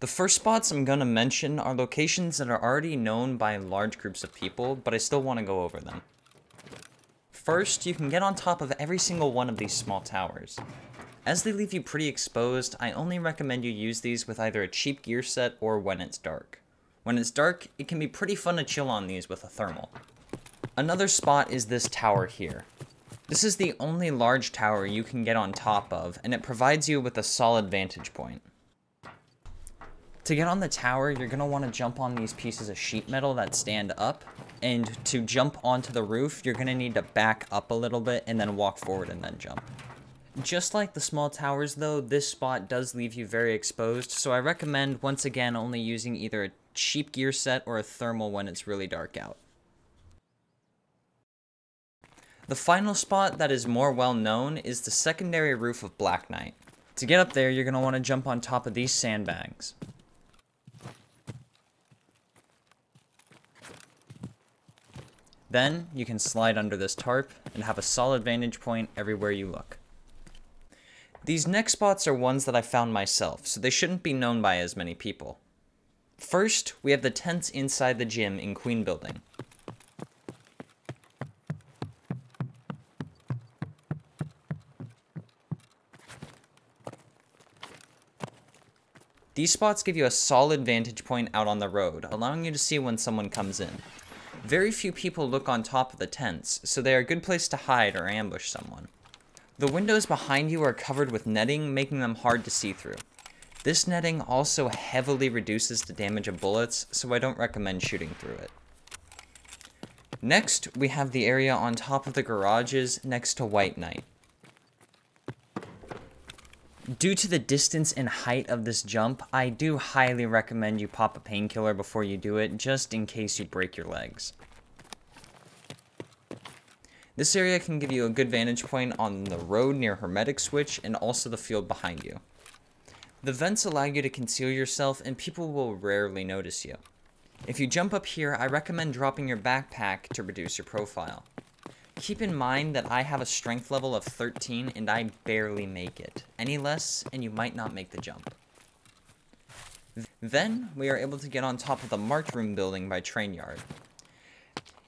The first spots I'm going to mention are locations that are already known by large groups of people, but I still want to go over them. First, you can get on top of every single one of these small towers. As they leave you pretty exposed, I only recommend you use these with either a cheap gear set or when it's dark. When it's dark, it can be pretty fun to chill on these with a thermal. Another spot is this tower here. This is the only large tower you can get on top of, and it provides you with a solid vantage point. To get on the tower, you're going to want to jump on these pieces of sheet metal that stand up, and to jump onto the roof, you're going to need to back up a little bit and then walk forward and then jump. Just like the small towers though, this spot does leave you very exposed, so I recommend once again only using either a cheap gear set or a thermal when it's really dark out. The final spot that is more well known is the secondary roof of Black Knight. To get up there, you're going to want to jump on top of these sandbags. Then, you can slide under this tarp and have a solid vantage point everywhere you look. These next spots are ones that I found myself, so they shouldn't be known by as many people. First, we have the tents inside the gym in Queen Building. These spots give you a solid vantage point out on the road, allowing you to see when someone comes in. Very few people look on top of the tents, so they are a good place to hide or ambush someone. The windows behind you are covered with netting, making them hard to see through. This netting also heavily reduces the damage of bullets, so I don't recommend shooting through it. Next, we have the area on top of the garages next to White Knight. Due to the distance and height of this jump, I do highly recommend you pop a painkiller before you do it, just in case you break your legs. This area can give you a good vantage point on the road near Hermetic Switch and also the field behind you. The vents allow you to conceal yourself and people will rarely notice you. If you jump up here, I recommend dropping your backpack to reduce your profile. Keep in mind that I have a strength level of 13 and I barely make it. Any less and you might not make the jump. Then, we are able to get on top of the marked room building by train yard.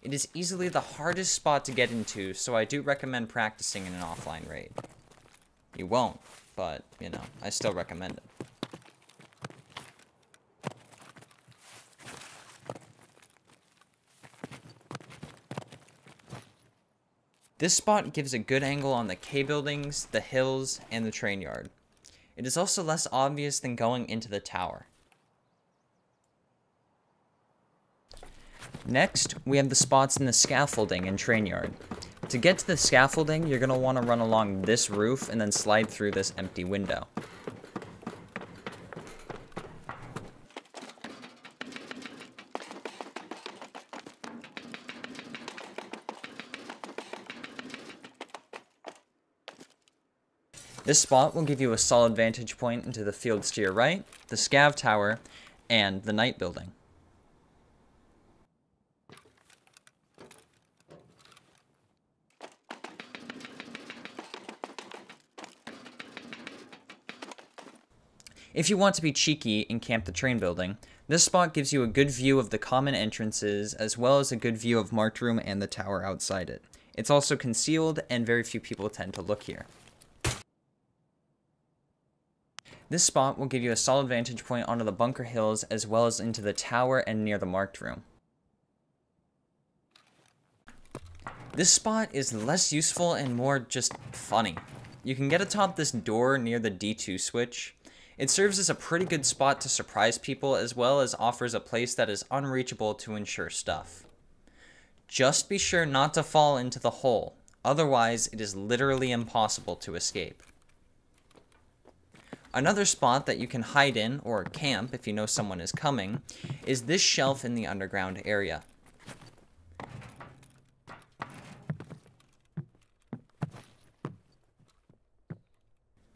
It is easily the hardest spot to get into, so I do recommend practicing in an offline raid. You won't, but, you know, I still recommend it. This spot gives a good angle on the K buildings, the hills, and the train yard. It is also less obvious than going into the tower. Next, we have the spots in the scaffolding and train yard. To get to the scaffolding, you're going to want to run along this roof and then slide through this empty window. This spot will give you a solid vantage point into the fields to your right, the scav tower, and the Knight building. If you want to be cheeky and camp the train building, this spot gives you a good view of the common entrances as well as a good view of Marked Room and the tower outside it. It's also concealed and very few people tend to look here. This spot will give you a solid vantage point onto the bunker hills as well as into the tower and near the marked room. This spot is less useful and more just funny. You can get atop this door near the D2 switch. It serves as a pretty good spot to surprise people as well as offers a place that is unreachable to ensure stuff. Just be sure not to fall into the hole, otherwise it is literally impossible to escape. Another spot that you can hide in, or camp if you know someone is coming, is this shelf in the underground area.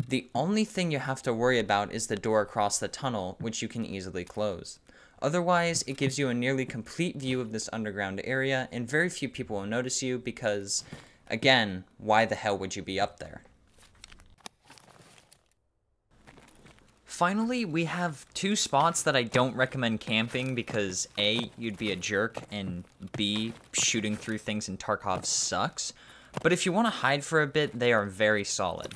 The only thing you have to worry about is the door across the tunnel, which you can easily close. Otherwise, it gives you a nearly complete view of this underground area, and very few people will notice you because, again, why the hell would you be up there? Finally, we have two spots that I don't recommend camping because A, you'd be a jerk, and B, shooting through things in Tarkov sucks. But if you want to hide for a bit, they are very solid.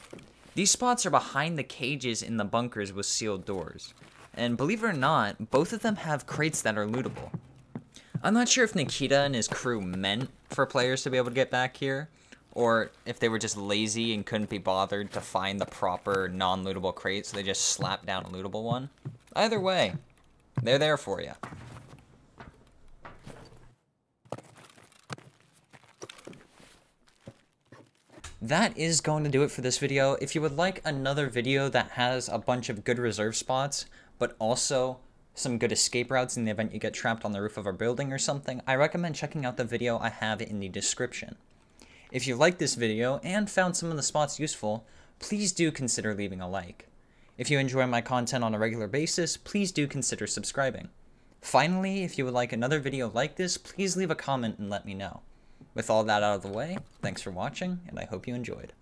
These spots are behind the cages in the bunkers with sealed doors. And believe it or not, both of them have crates that are lootable. I'm not sure if Nikita and his crew meant for players to be able to get back here, or if they were just lazy and couldn't be bothered to find the proper non-lootable crate, so they just slapped down a lootable one. Either way, they're there for you. That is going to do it for this video. If you would like another video that has a bunch of good reserve spots, but also some good escape routes in the event you get trapped on the roof of a building or something, I recommend checking out the video I have in the description. If you liked this video and found some of the spots useful, please do consider leaving a like. If you enjoy my content on a regular basis, please do consider subscribing. Finally, if you would like another video like this, please leave a comment and let me know. With all that out of the way, thanks for watching, and I hope you enjoyed.